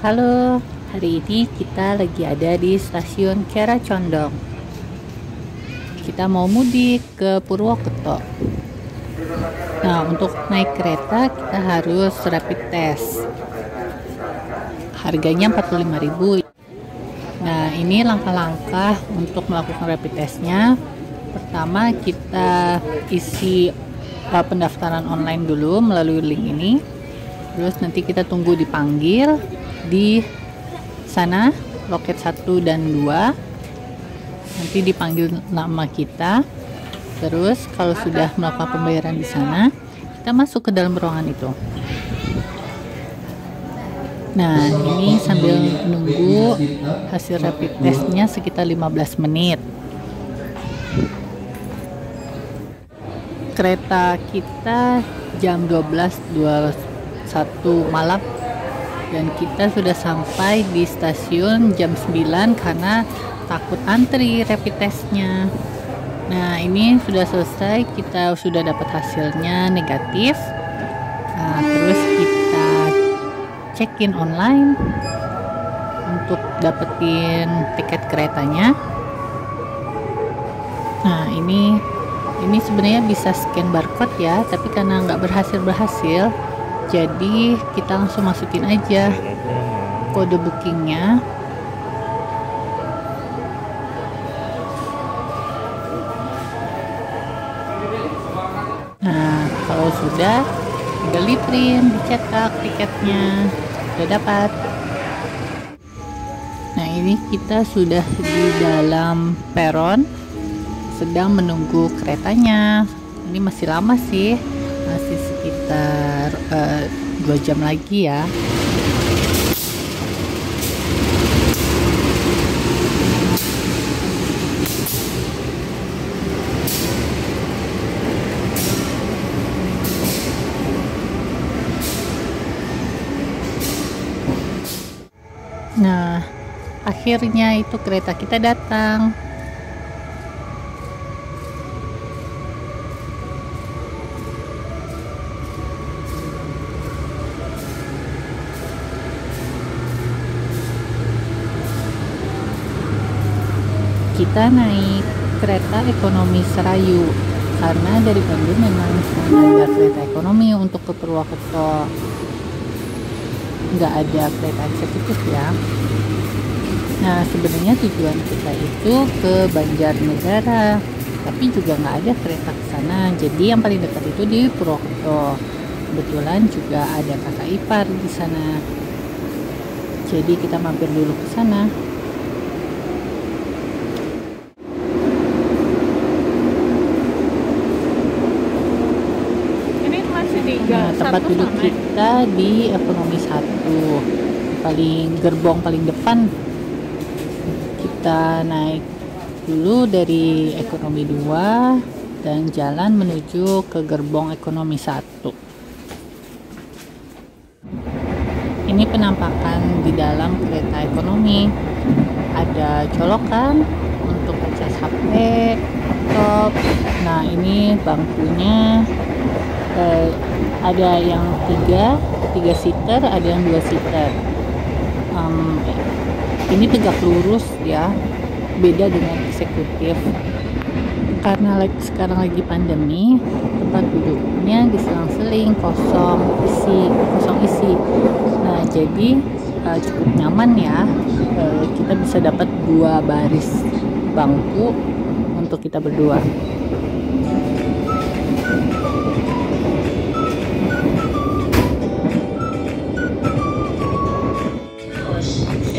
Halo, hari ini kita lagi ada di stasiun Kiara Condong. Kita mau mudik ke Purwokerto. Nah, untuk naik kereta kita harus rapid test. Harganya 45.000. Nah, ini langkah-langkah untuk melakukan rapid testnya. Pertama, kita isi uh, pendaftaran online dulu melalui link ini. Terus nanti kita tunggu dipanggil di sana loket 1 dan 2 nanti dipanggil nama kita. Terus kalau sudah melakukan pembayaran di sana kita masuk ke dalam ruangan itu. Nah ini sambil menunggu hasil rapid testnya sekitar 15 menit. Kereta kita jam 12.21 malam dan kita sudah sampai di stasiun jam 9 karena takut antri rapid testnya. Nah ini sudah selesai. Kita sudah dapat hasilnya negatif. Nah, terus kita check in online untuk dapetin tiket keretanya. Nah ini ini sebenarnya bisa scan barcode ya tapi karena nggak berhasil berhasil jadi kita langsung masukin aja kode bookingnya. Nah kalau sudah tinggal di print dicetak tiketnya. Sudah dapat. Nah ini kita sudah di dalam peron. Sedang menunggu keretanya. Ini masih lama sih masih sekitar uh, dua jam lagi ya Nah, akhirnya itu kereta kita datang. Kita naik kereta ekonomi Serayu. Karena dari Bandung memang ada kereta ekonomi untuk ke Purwokerto. Nggak ada kereta eksekutif ya. Nah sebenarnya tujuan kita itu ke Banjarnegara tapi juga nggak ada kereta ke sana. Jadi yang paling dekat itu di Purwokerto. Kebetulan juga ada kakak ipar di sana. Jadi kita mampir dulu ke sana nah, tempat duduk kita di ekonomi satu. Paling gerbong paling depan. Kita naik dulu dari ekonomi 2 dan jalan menuju ke gerbong ekonomi satu. Ini penampakan di dalam kereta ekonomi. Ada colokan untuk ngecas HP laptop. Nah ini bangkunya eh, ada yang tiga tiga seater ada yang dua seater. Um, ini tegak lurus ya beda dengan eksekutif. Karena lagi, sekarang lagi pandemi tempat duduknya diselang-seling kosong isi kosong isi. Nah jadi uh, cukup nyaman ya. Uh, kita bisa dapat dua baris bangku untuk kita berdua